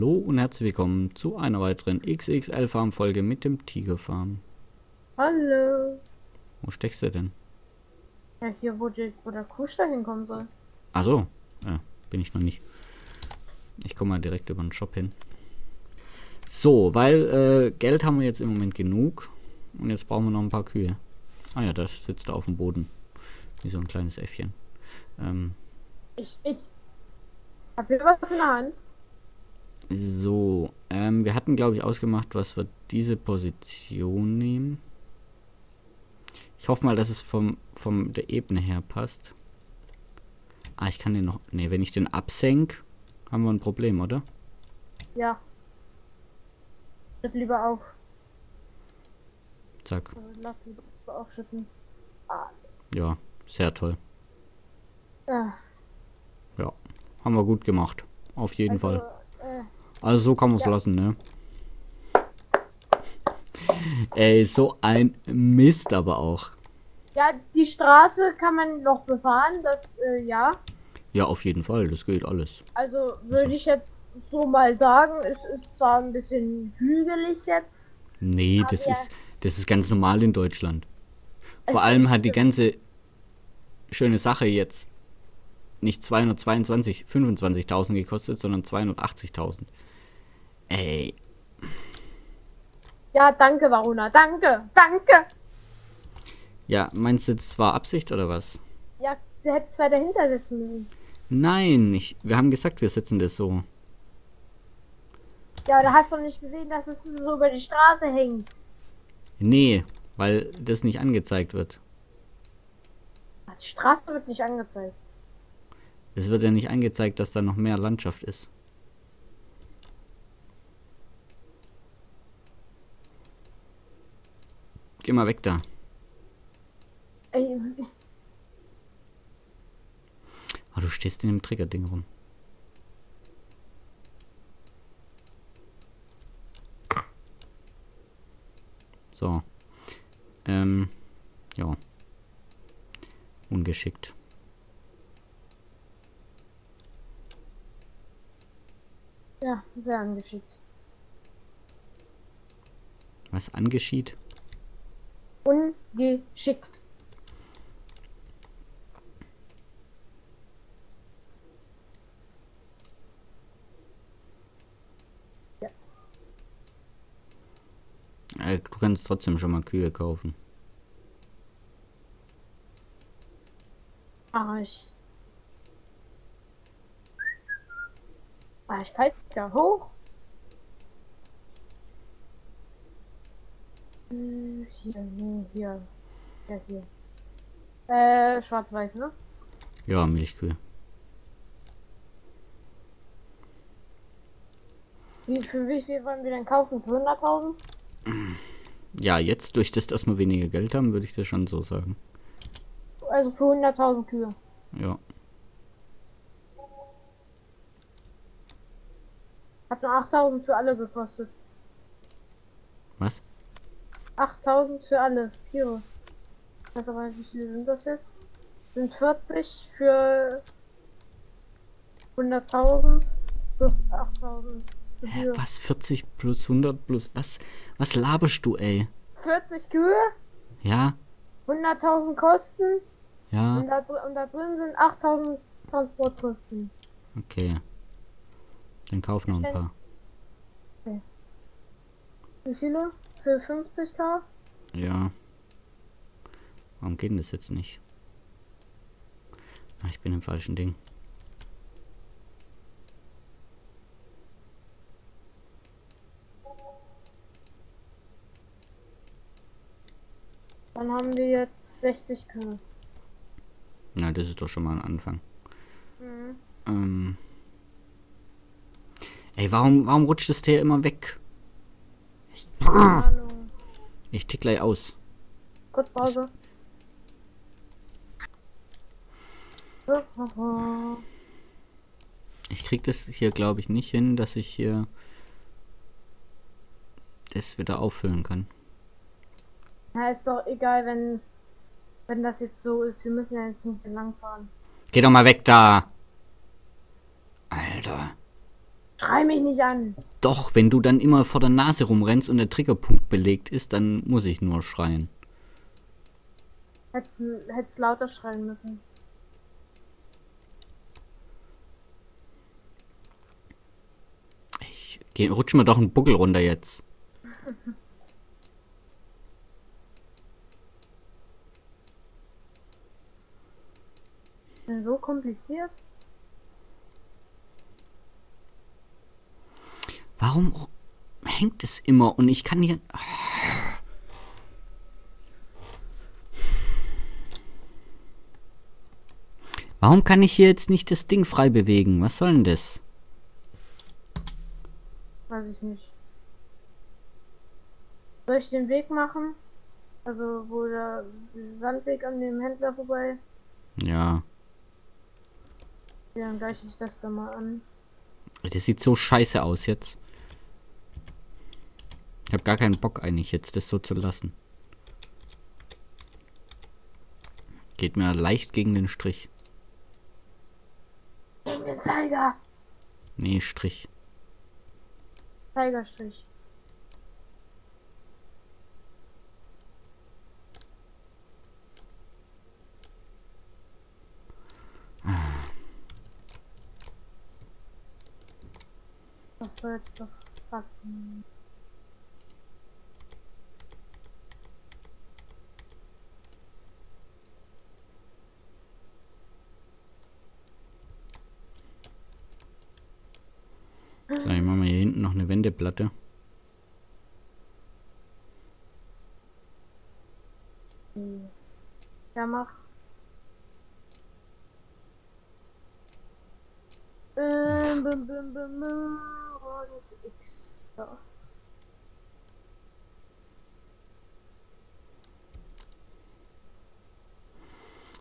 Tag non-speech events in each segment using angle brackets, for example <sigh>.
Hallo und herzlich willkommen zu einer weiteren XXL Farm Folge mit dem Tiger Farm. Hallo. Wo steckst du denn? Ja, hier, wo, die, wo der Kuhstall hinkommen soll. Ach so, ja, bin ich noch nicht. Ich komme mal direkt über den Shop hin. So, weil äh, Geld haben wir jetzt im Moment genug. Und jetzt brauchen wir noch ein paar Kühe. Ah ja, das sitzt da auf dem Boden. Wie so ein kleines Äffchen. Ähm, Ich, ich. Hab hier was in der Hand? So, ähm, wir hatten glaube ich ausgemacht, was wir diese Position nehmen. Ich hoffe mal, dass es vom, vom der Ebene her passt. Ah, ich kann den noch. Ne, wenn ich den absenk, haben wir ein Problem, oder? Ja. Schütt lieber auf. Zack. Also lass lieber aufschütten. Ah, Ja, sehr toll. äh, Ja, haben wir gut gemacht. Auf jeden also, Fall. Äh, Also so kann man es Ja. lassen, ne? Ey, so ein Mist aber auch. ja, die Straße kann man noch befahren, das, äh, ja. Ja, auf jeden Fall, das geht alles. Also würde ich jetzt so mal sagen, es ist zwar ein bisschen hügelig jetzt. Nee, das ja. ist das ist ganz normal in Deutschland. Vor Also allem hat die ganze schöne Sache jetzt nicht 222, 25.000 gekostet, sondern 280.000. Ey, Ja, danke, Varuna, danke, danke. ja, meinst du, das war Absicht oder was? Ja, du hättest zwei dahinter setzen müssen. Nein, ich, wir haben gesagt, wir setzen das so. Ja, da hast du nicht gesehen, dass es so über die Straße hängt. Nee, weil das nicht angezeigt wird. Die Straße wird nicht angezeigt. Es wird ja nicht angezeigt, dass da noch mehr Landschaft ist. Geh mal weg da. Oh, du stehst in dem Triggerding rum. So. Ähm. Ja. Ungeschickt. ja, sehr angeschickt. Was angeschieht? Ungeschickt. Äh, du kannst trotzdem schon mal Kühe kaufen. Mach ich. Ah, ich fall da hoch. Äh, Hier, nee, hier. Ja, hier. Äh, schwarz-weiß, ne? Ja, Milchkühe. Wie, für wie viel wollen wir denn kaufen? Für 100.000? Ja, jetzt durch das, dass wir weniger Geld haben, würde ich das schon so sagen. Also für 100.000 Kühe. Ja. Hat nur 8.000 für alle gekostet. Was? 8000 für alle Tiere. Ich weiß aber nicht, wie viele sind das jetzt? Sind 40 für 100.000 plus 8000 Hä, was? 40 plus 100 plus was? Was laberst du, ey? 40 Kühe, Ja? 100.000 Kosten Ja? und, da, und da drin sind 8000 Transportkosten. Okay. Dann kauf noch ein paar. Wie viele? Für 50k? Ja. Warum geht denn das jetzt nicht? Ah, ich bin im falschen Ding. Dann haben wir jetzt 60 Kühe. Na, das ist doch schon mal ein Anfang. Mhm. Ähm. Ey, warum, warum rutscht das Tier immer weg? Ich tick gleich aus. Kurz Pause. Ich krieg das hier, glaube ich, nicht hin, dass ich hier das wieder auffüllen kann. Ja, ist doch egal, wenn, wenn das jetzt so ist. Wir müssen ja jetzt nicht lang fahren. Geh doch mal weg da! Alter. Schrei mich nicht an. Doch, wenn du dann immer vor der Nase rumrennst und der Triggerpunkt belegt ist, dann muss ich nur schreien. Hättest, hättest lauter schreien müssen. Ich geh, rutsch mir doch einen Buckel runter jetzt. <laughs> So kompliziert? Warum hängt es immer und ich kann hier. Warum kann ich hier jetzt nicht das Ding frei bewegen? Was soll denn das? Weiß ich nicht. Soll ich den Weg machen? Also, wo der Sandweg an dem Händler vorbei? Ja. Ja, dann gleiche ich das da mal an. Das sieht so scheiße aus jetzt. Ich habe gar keinen Bock eigentlich jetzt, das so zu lassen. Geht mir leicht gegen den Strich. Gegen den Zeiger. Nee, Strich. Zeigerstrich. Das sollte doch passen. So, ich mache mal hier hinten noch eine Wendeplatte. Ja, mach. Ähm, bim, bim, bim, X. So.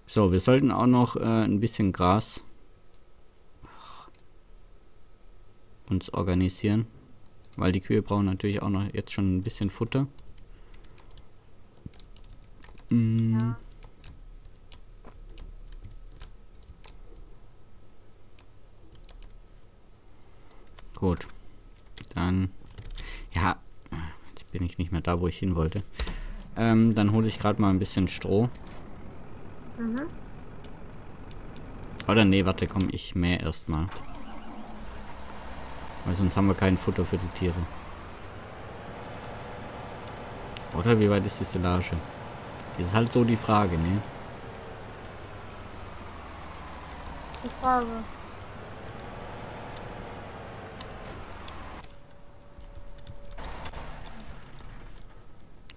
So, wir sollten auch noch äh, ein bisschen Gras uns organisieren. Weil die Kühe brauchen natürlich auch noch jetzt schon ein bisschen Futter. Mm. Ja. Gut. Dann. Ja. Jetzt bin ich nicht mehr da, wo ich hin wollte. Ähm, dann hole ich gerade mal ein bisschen Stroh. Mhm. Oder nee, warte, komm, ich mähe erstmal. Weil sonst haben wir kein Futter für die Tiere. Oder wie weit ist die Silage? Das ist halt so die Frage, ne? Die Frage.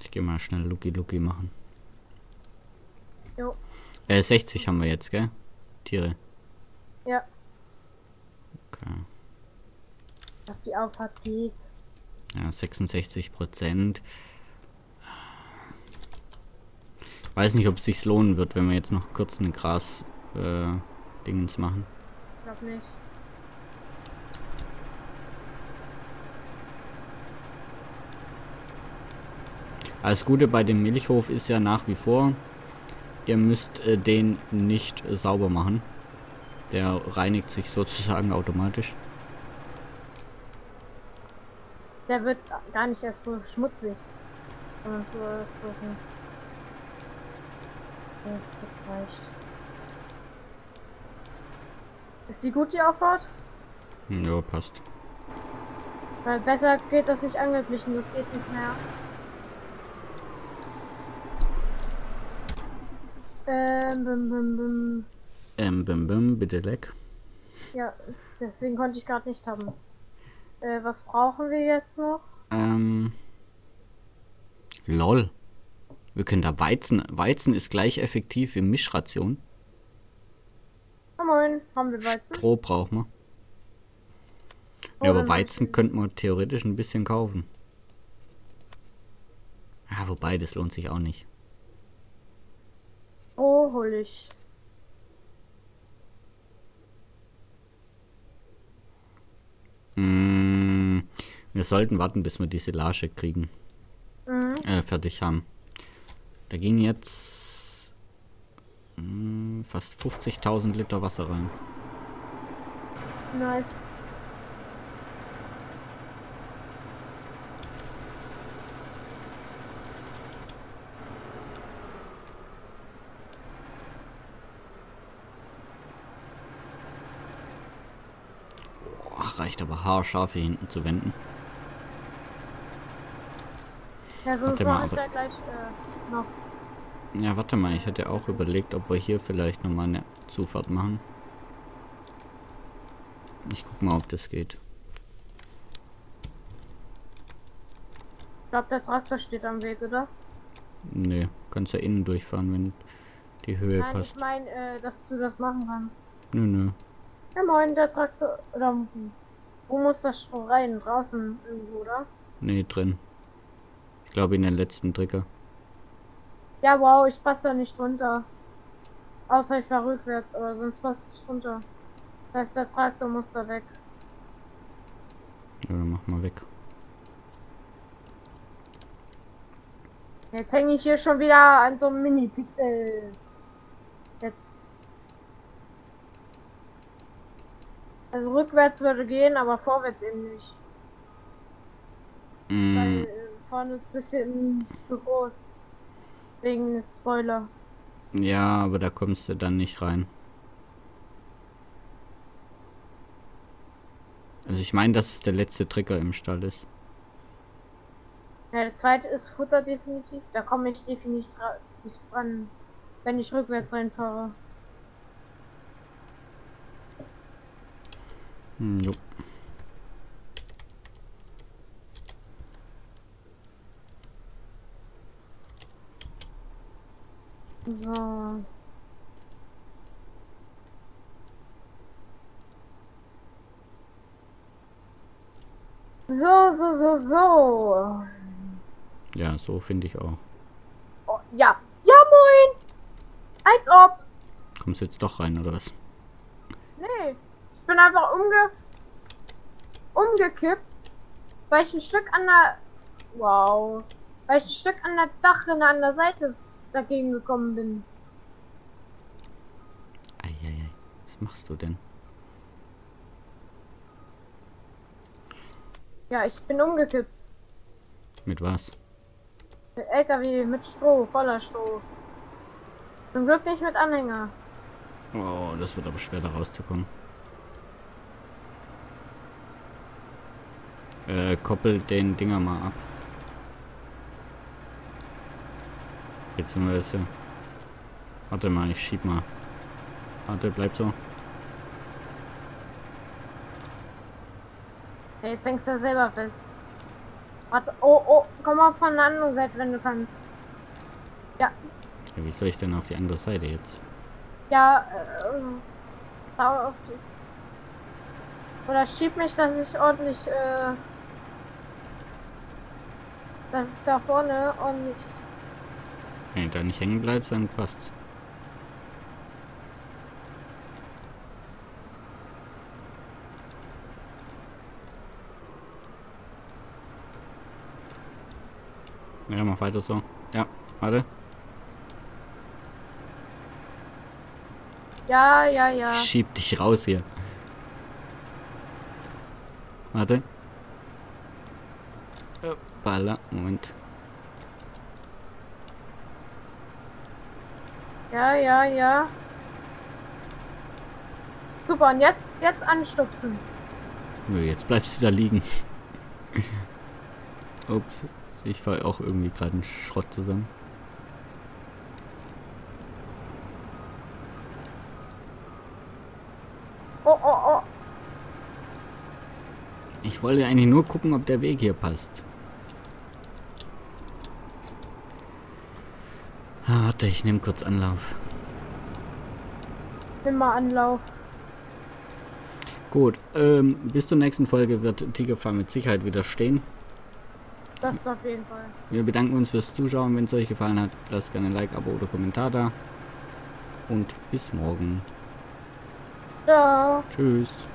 Ich gehe mal schnell Lucky Lucky machen. Jo. Äh, 60 haben wir jetzt, gell? Tiere. Ja. Okay. Auf die Auffahrt geht. Ja, 66 Prozent. Weiß nicht, ob es sich lohnen wird, wenn wir jetzt noch kurz eine Gras äh, machen. Glaub nicht. Das Gute bei dem Milchhof ist ja nach wie vor, ihr müsst äh, den nicht äh, sauber machen. Der reinigt sich sozusagen automatisch. Der wird gar nicht erst so schmutzig. Und so ist so ein. Ja, das reicht. Ist die gut, die Auffahrt? Hm, Ja, passt. Weil besser geht das nicht angeglichen, das geht nicht mehr. Ähm, bim, bim, bim. Ähm, bim, bim, bitte leck. Ja, deswegen konnte ich gerade nicht haben. Äh, was brauchen wir jetzt noch? Ähm. Lol. Wir können da Weizen. Weizen ist gleich effektiv wie Mischration. Ah, moin, haben wir Weizen? Stroh brauchen wir. Ja, aber Weizen könnten wir theoretisch ein bisschen kaufen. Ja, wobei, das lohnt sich auch nicht. Oh, hol ich. Wir sollten warten, bis wir diese Lage kriegen. Mhm. Äh, fertig haben. Da ging jetzt mh, fast 50.000 Liter Wasser rein. Nice. Ach, reicht aber haarscharf hier hinten zu wenden. Ja, Warte mal, da gleich äh, noch. Ja, warte mal, ich hatte auch überlegt, ob wir hier vielleicht nochmal eine Zufahrt machen. Ich guck mal, ob das geht. Ich glaube, der Traktor steht am Weg, oder? Nee, kannst ja innen durchfahren, wenn die Höhe Nein, passt. ich meine, äh, dass du das machen kannst. Nö, nö. Ja, moin, der Traktor. Oder wo muss das rein? Draußen irgendwo, oder? Nee, drin. Ich glaube in den letzten Trigger. Ja, wow, ich passe da nicht runter. Außer ich war rückwärts, aber sonst passe ich runter. Das heißt, der Traktor muss da weg. Ja, dann mach mal weg. Jetzt hänge ich hier schon wieder an so einem Mini-Pixel. Jetzt. Also rückwärts würde gehen, aber vorwärts eben nicht. Vorne ist ein bisschen zu groß. Wegen des Spoiler. ja, aber da kommst du dann nicht rein. Also ich meine, dass es der letzte Trigger im Stall ist. Ja, der zweite ist Futter definitiv. Da komme ich definitiv dra dran, wenn ich rückwärts reinfahre. Hm, jo. So. So, so, so, so. Ja, so finde ich auch. Oh, ja. Ja, moin. Als ob. Kommst du jetzt doch rein, oder was? Nee. Ich bin einfach umge umgekippt, weil ich ein Stück an der Wow. Weil ich ein Stück an der Dachrinne an der Seite dagegen gekommen bin. Eieiei. Was machst du denn? Ja, ich bin umgekippt. Mit was? Der LKW mit Stroh, voller Stroh. Zum Glück nicht mit Anhänger. Oh, das wird aber schwer da rauszukommen. Äh, koppel den Dinger mal ab. Beziehungsweise. Warte mal, ich schieb mal. Warte, bleib so. Ja, jetzt hängst du selber fest. Warte, oh, oh, komm mal von der anderen Seite, wenn du kannst. Ja, Ja, wie soll ich denn auf die andere Seite jetzt? ja, äh, schau auf die. Oder schieb mich, dass ich ordentlich, äh, dass ich da vorne ordentlich. Wenn du da nicht hängen bleibst, dann passt's. Ja, mach weiter so. Ja, warte. Ja, ja, ja. Schieb dich raus hier. Warte. Baller, Moment. Ja, ja, ja. Super, und jetzt, jetzt anstupsen. Nö, jetzt bleibst du da liegen. Ups. Ich fall auch irgendwie gerade einen Schrott zusammen. Oh, oh, oh. Ich wollte eigentlich nur gucken, ob der Weg hier passt. Ah, warte, ich nehme kurz Anlauf. Nimm mal Anlauf. Gut, ähm, bis zur nächsten Folge wird Tigerfarm mit Sicherheit wieder stehen. Das auf jeden Fall. Wir bedanken uns fürs Zuschauen. Wenn es euch gefallen hat, lasst gerne ein Like, Abo oder Kommentar da. Und bis morgen. Ciao. Tschüss.